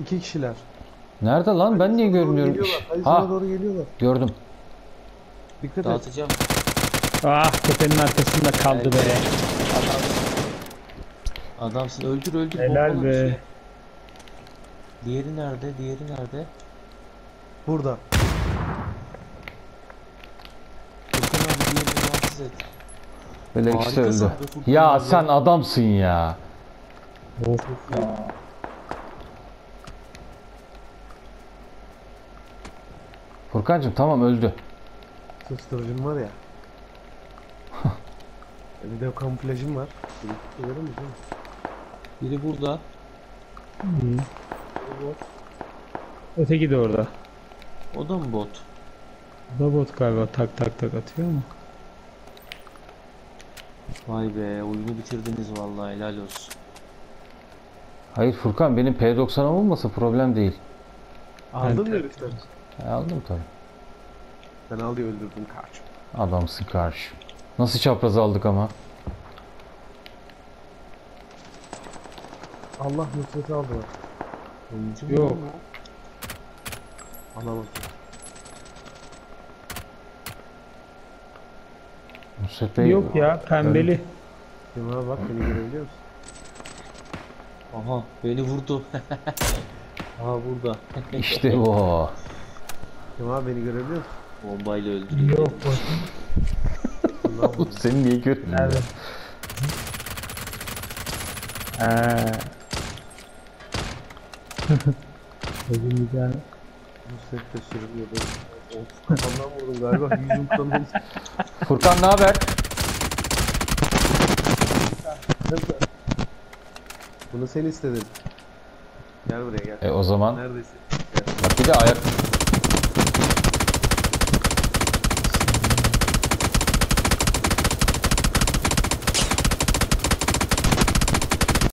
iki kişiler. Nerede lan? Ben niye doğru görmüyorum? Geliyorlar. Ha doğru geliyorlar. gördüm. Dikkat et. Dağıtacağım. Ah tepenin arkasında kaldı be. Adamsın öldür öldür. Helal be. şey. Diğeri nerede? Diğeri nerede? Burada. Furkan abi diğerini rahatsız et. Böyle ikisi Harikasın öldü. Ya sen adamsın ya. Of ya. Furkancığım tamam öldü. Susturucum var ya. E bir de kamuflajım var. Görüyor musun? Biri burada. İyi. Öteki de orada. O da mı bot? Bu da bot galiba tak tak tak atıyor mu? Vay be oyunu bitirdiniz vallahi helal olsun. Hayır Furkan benim P90 olmasa problem değil. Mı herifler? E, aldım tabii. Ben al diye öldürdüm kaç. Adamsın karşı. Nasıl çapraz aldık ama? Allah nusreti aldılar. Oyuncu mu Yok. lan? Alamadım. Nusret Bey Yok ya pembeli. Kemal bak beni görebiliyor musun? Aha beni vurdu. Aha burada. işte bu. Kemal beni görebiliyor musun? Bombayla öldürüyor. Yok yapalım? Seni niye görmüyorum? Nerede? Eee. Bugün bir tane Nusret de sürünüyordu. Of kafamdan vurdum galiba. Yüzüm kanalı. Furkan ne haber? Bunu sen istedin. Gel buraya gel. E o zaman Neredesin? bak bir de ayak